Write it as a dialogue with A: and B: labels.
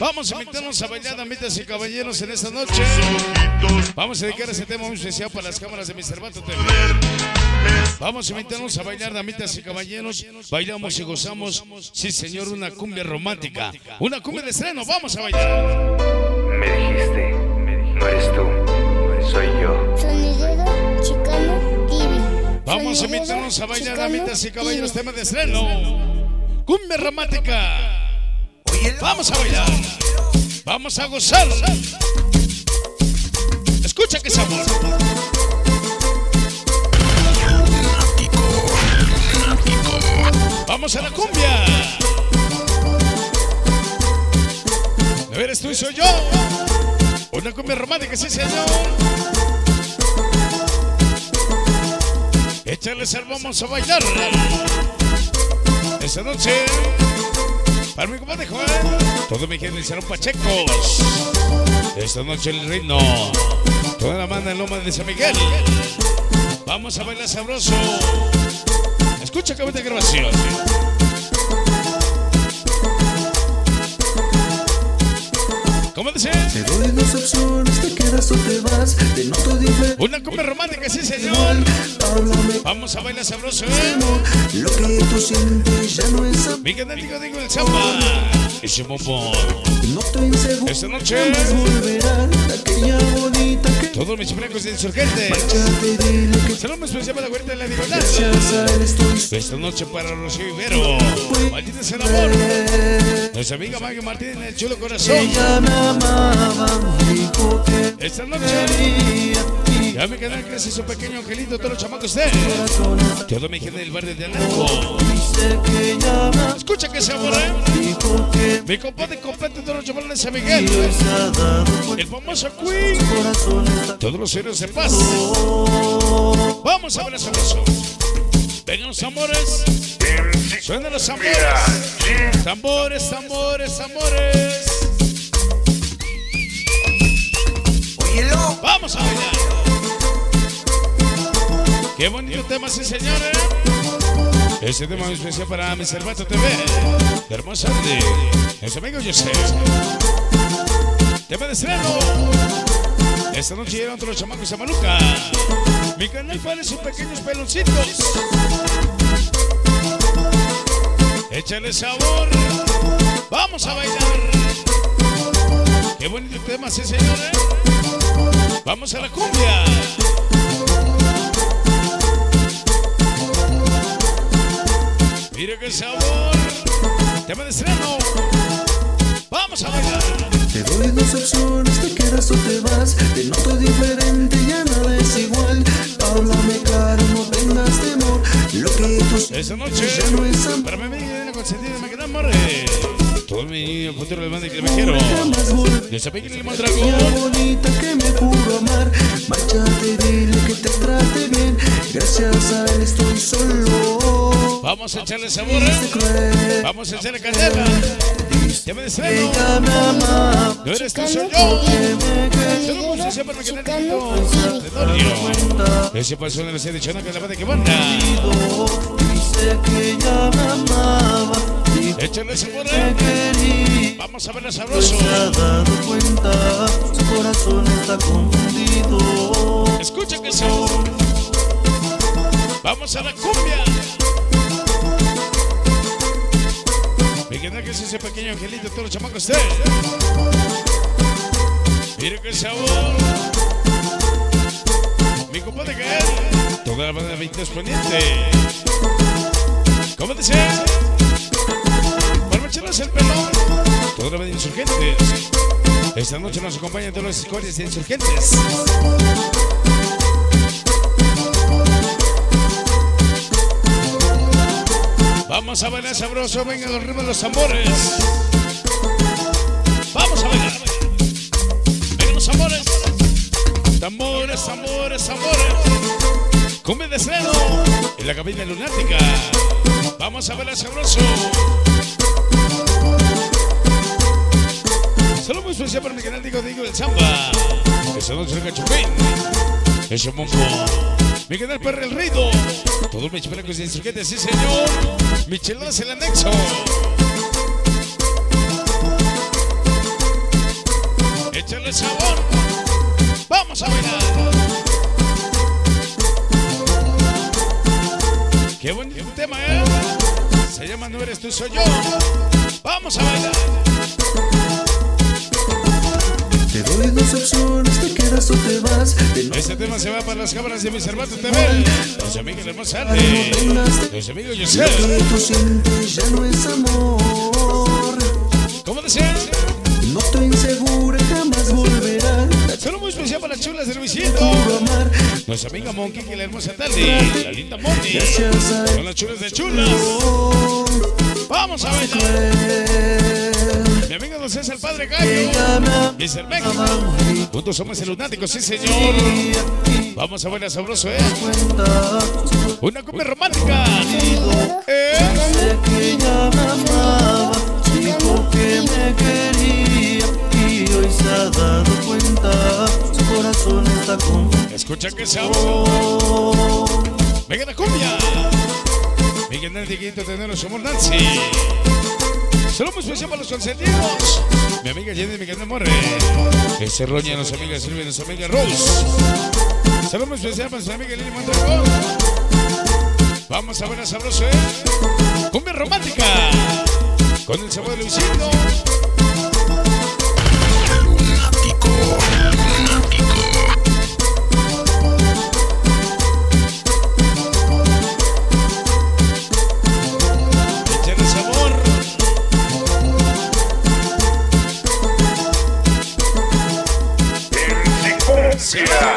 A: Vamos a invitarnos a bailar, damitas y caballeros, en esta noche. Vamos a dedicar ese tema muy especial para las cámaras de mi Cervato TV. Vamos a invitarnos a bailar, damitas y caballeros. Bailamos y gozamos, sí señor, una cumbia romántica. Una cumbia de estreno, vamos a bailar.
B: Me dijiste, no eres tú, soy yo.
C: Sonidero Chicano TV.
A: Vamos a invitarnos a bailar, damitas y caballeros, tema de estreno. Cumbia romántica. Vamos a bailar. Vamos a gozar. Escucha que sabor. Vamos a la cumbia. A ver, esto soy yo. Una cumbia romántica, sí, señor. Échale sal, vamos a bailar. Esta noche, para mi compadre Joel, todo mi gente serán pachecos. Esta noche el reino, toda la banda en Loma de San Miguel. Vamos a bailar sabroso. Escucha que de grabación. ¿Cómo dice?
D: Te doy dos opciones, te quedas o vas. Te noto diferente.
A: Una cumbia romántica, sí, señor. Vamos a bailar sabroso, ¿eh?
D: Lo que tú sientes ya no es amor.
A: Mi canático digo el samba. Ese bombón.
D: No estoy inseguro.
A: Esta noche,
D: aquella bonita
A: todos mis chimecos de insurgentes. Saludos especial para la huerta de la
D: estoy
A: Esta noche para Rocío Ibero. Maldita sea el amor. Nuestra amiga Maggie Martínez en el chulo corazón.
D: Ella me amaba, dijo que
A: Esta noche, ya mi canal crece su pequeño angelito, todos los chamacos de todo mi gente del barrio de
D: me
A: Escucha que se amor, ¿eh? Mi compadre completo, todos los chavales de San Miguel. El famoso Queen. Todos los héroes de paz. Vamos a ver ese beso. Vengan los amores. Suenan los tambores. Tambores, tambores, tambores. Vamos a bailar. Qué bonito tema, sí, señores. Este tema es especial para mi Cervato TV. De hermosa de nuestro amigo José. Tema de estreno. Esta noche llegan otros chamacos a Maluca. Mi canal para sus pequeños peloncitos. Échale sabor. Vamos a bailar. Qué bonito tema, sí, señores. Vamos a la cumbia. Mira qué sabor. Tema de estreno. Vamos a bailar.
D: Te doy dos opciones, te quedas o te vas. Te noto diferente, ya nada es igual. Háblame claro, no tengas temor. Lo que tú
A: Esta noche,
D: ya no es amor.
A: para mi amiga Elena consentida, me queda amor. Todo mi futuro del banda que me quiero. De
D: aquella
A: dragón.
D: bonita que me pudo amar. Márchate, dile que te trate bien. Gracias a él estoy solo.
A: Vamos a echarle sabor. ¿eh? Vamos a echarle candela. Ya me
D: me amaba.
A: No eres tú, soy yo. Saludos canal
C: Chicano
A: Tito
C: TV.
A: Gregorio. Ese pasó en de Chona que la banda que manda.
D: Dice que ella me amaba.
A: Échale sabor. ¿eh? Vamos a verla
D: se
A: sabroso.
D: ha dado cuenta, su corazón está confundido.
A: Escucha que sabor. Vamos a la cumbia. Canal que es ese pequeño angelito, todos los chamacos de. Mira qué sabor. Mi compadre que es. Toda la banda de 20 pendiente. ¿Cómo dice? Para De insurgentes. Esta noche nos acompañan todas las escuelas de insurgentes. Vamos a bailar sabroso, vengan los ritmos de los tambores. Vamos a bailar. Vengan los tambores. Tambores, tambores, tambores. Cumbia de estreno en la cabina lunática. Vamos a bailar sabroso. Saludos muy especial para mi canal Digo Digo del Samba. Esa noche el cachupín. Ese bombo. Mi canal Perra el Rido. Todos mis pelacos de insurgentes, sí señor. Micheladas el anexo. echarle sabor. Vamos a bailar. Qué bonito tema, ¿eh? Se llama No eres tú, soy yo. Vamos a bailar.
D: De
A: Este tema se va para las cámaras de mi Cervato TV. Los amigos de hermosa Arte. Los amigos
D: lo
A: Yosel.
D: que tú sientes ya no es amor.
A: ¿Cómo deseas?
D: No estoy insegura, jamás volverá.
A: Solo muy especial para las chulas de Luisito. Nuestra amiga Monkey, que la hermosa tarde. La linda Monkey. Con las chulas de chulas. Vamos a bailar. Mi amigo Don César, el padre Gallo. Mr. México. Juntos somos el lunático, sí señor. Vamos a bailar sabroso, ¿eh? Una cumbia romántica. ¿Eh?
D: Sé que se.
A: Escucha sabroso. Venga la cumbia. Miguel Nancy, Quinto Tenero, somos Nancy. Solo muy especial para los consentidos. Mi amiga Jenny, mi de Morre. Ese Roña, nuestra amiga Silvia, nuestra amiga Rose. Solo muy especial para nuestra amiga Lili Mondragón. Vamos a ver a sabroso, ¿eh? Cumbia romántica. Con el sabor de Luisito.
E: Lunático. Yeah.